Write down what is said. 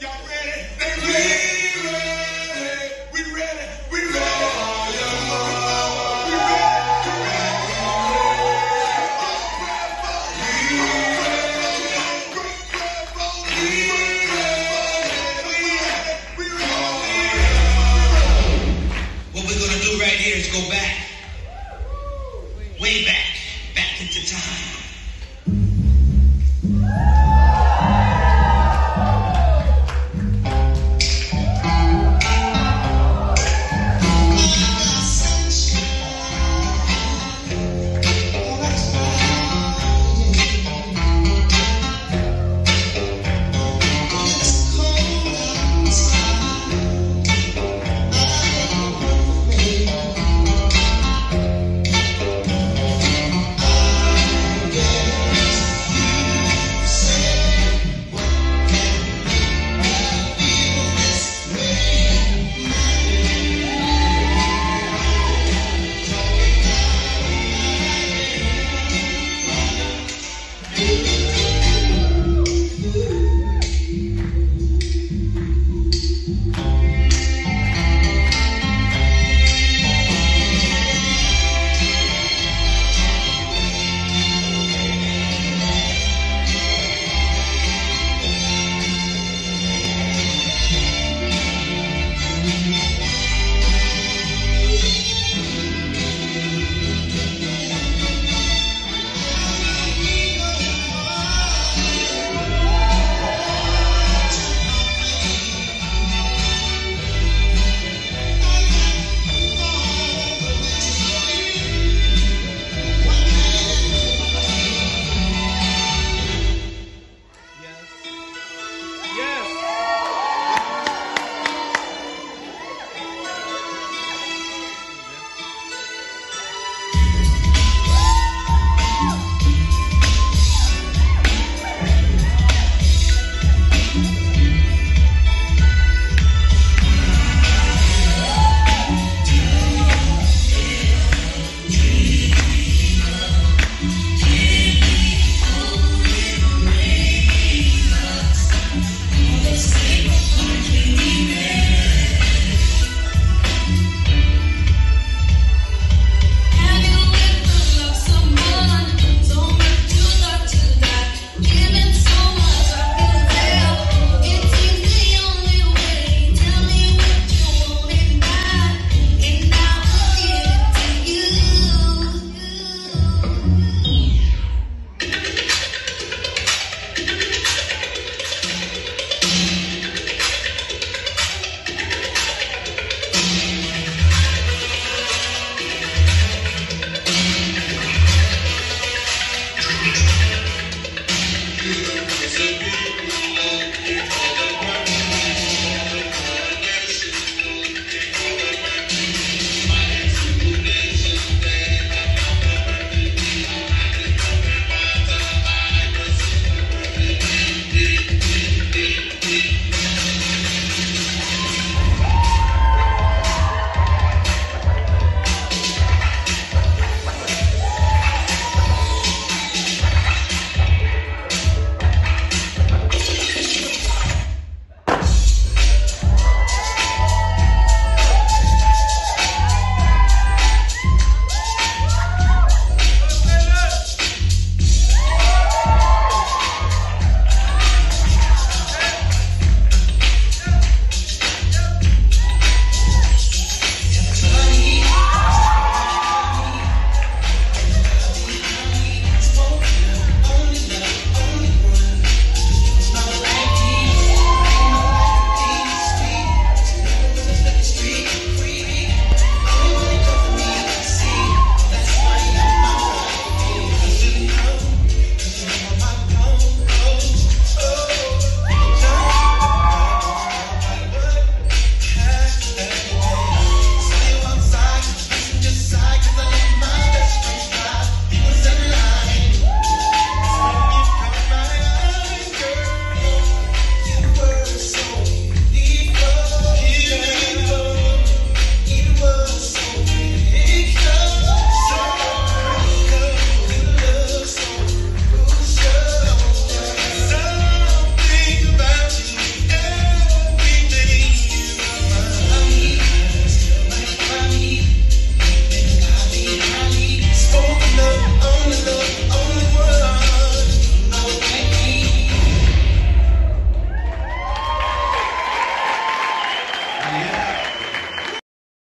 Y'all ready? They ready? We ready? We ready? What we're gonna do right here is go back. Way back. Back into time. você gostou de mim.